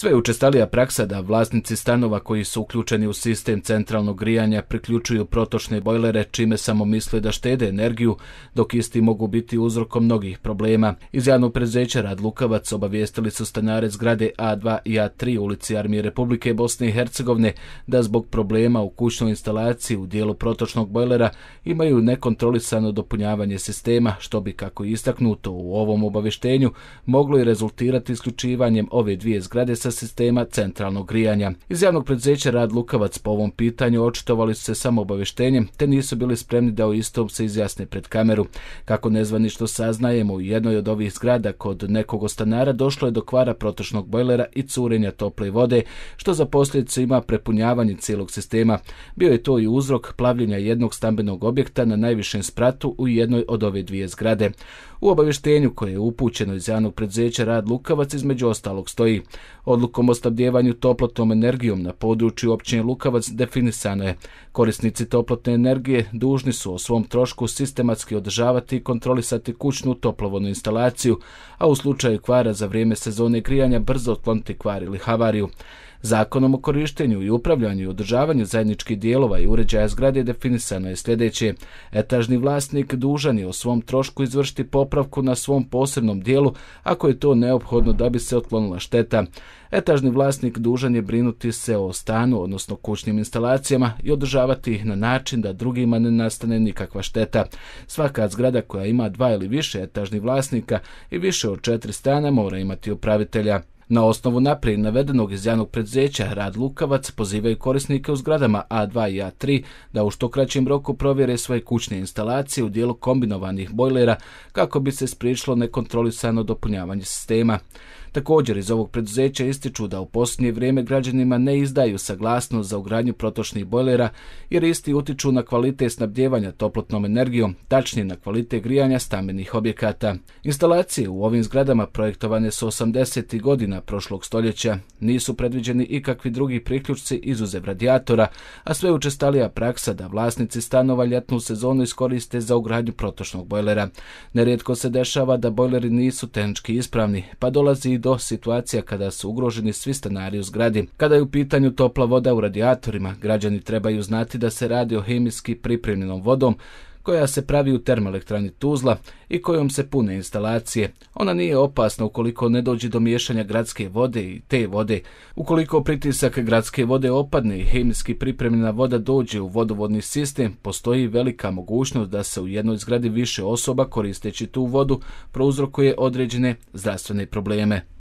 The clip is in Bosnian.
Sve učestalija praksa da vlasnici stanova koji su uključeni u sistem centralnog grijanja priključuju protočne bojlere čime samo misle da štede energiju, dok isti mogu biti uzrokom mnogih problema. Iz javnog predzeća Rad Lukavac obavijestili su stanare zgrade A2 i A3 ulici Armije Republike Bosne i Hercegovine da zbog problema u kućnoj instalaciji u dijelu protočnog bojlera imaju nekontrolisano dopunjavanje sistema, što bi, kako istaknuto u ovom obavještenju, moglo i rezultirati isključivanjem ove dvije zgrade sa sistema centralnog grijanja. Iz javnog predzeća Rad Lukavac po ovom pitanju očitovali su se samo obavještenjem, te nisu bili spremni da o istom se izjasne pred kameru. Kako nezvani što saznajemo, u jednoj od ovih zgrada kod nekog ostanara došlo je do kvara protočnog bojlera i curenja tople vode, što za posljedice ima prepunjavanje cijelog sistema. Bio je to i uzrok plavljenja jednog stambenog objekta na najvišem spratu u jednoj od ove dvije zgrade. U obavještenju koje je upućeno iz javnog predzeća Rad Lukavac između ostalog stoji. Odlukom o stabdjevanju toplotnom energijom na području općine Lukavac definisano je. Korisnici toplotne energije dužni su o svom trošku sistematski održavati i kontrolisati kućnu toplovodnu instalaciju, a u slučaju kvara za vrijeme sezone grijanja brzo otkloniti kvar ili havariju. Zakonom o korištenju i upravljanju i održavanju zajedničkih dijelova i uređaja zgrade definisano je sljedeće. Etažni vlasnik dužan je o svom trošku izvršiti popravku na svom posebnom dijelu ako je to neophodno da bi se otklonila šteta. Etažni vlasnik dužan je brinuti se o stanu, odnosno kućnim instalacijama i održavati ih na način da drugima ne nastane nikakva šteta. Svaka zgrada koja ima dva ili više etažnih vlasnika i više od četiri stana mora imati upravitelja. Na osnovu naprijed navedenog iz javnog predzeća Rad Lukavac pozivaju korisnike u zgradama A2 i A3 da u što kraćem roku provjere svoje kućne instalacije u dijelu kombinovanih bojlera kako bi se spriječilo nekontrolisano dopunjavanje sistema. Također iz ovog preduzeća ističu da u posljednje vrijeme građanima ne izdaju saglasnost za ugradnju protočnih bojlera jer isti utiču na kvalitet snabdjevanja toplotnom energijom, tačnije na kvalitet grijanja stambenih objekata. Instalacije u ovim zgradama projektovane su 80. godina prošlog stoljeća, nisu predviđeni ikakvi drugi priključci izuzev radijatora, a sve učestalija praksa da vlasnici stanova ljetnu sezonu iskoriste za ugradnju protočnog bojlera. Nerijetko se dešava da bojleri nisu tehnički ispravni, pa dolazi do situacija kada su ugroženi svi stanari u zgradi. Kada je u pitanju topla voda u radijatorima, građani trebaju znati da se radi o hemijski pripremljenom vodom, koja se pravi u termoelektrani Tuzla i kojom se pune instalacije. Ona nije opasna ukoliko ne dođe do miješanja gradske vode i te vode. Ukoliko pritisak gradske vode opadne i hemijski pripremljena voda dođe u vodovodni sistem, postoji velika mogućnost da se u jednoj zgradi više osoba koristeći tu vodu prouzrokuje određene zdravstvene probleme.